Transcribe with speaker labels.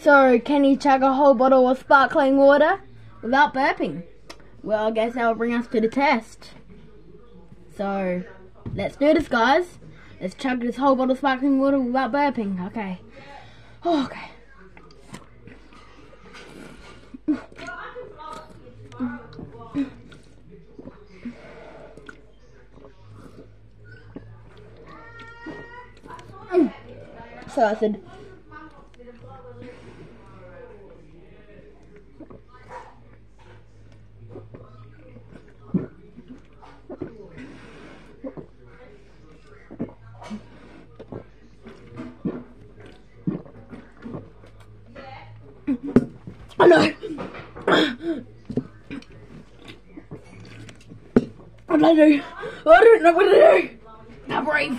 Speaker 1: So, can you chug a whole bottle of sparkling water without burping? Well, I guess that'll bring us to the test. So, let's do this, guys. Let's chug this whole bottle of sparkling water without burping. Okay. Oh, okay. So I said, I know. What did I do? I don't know what to do. Now breathe.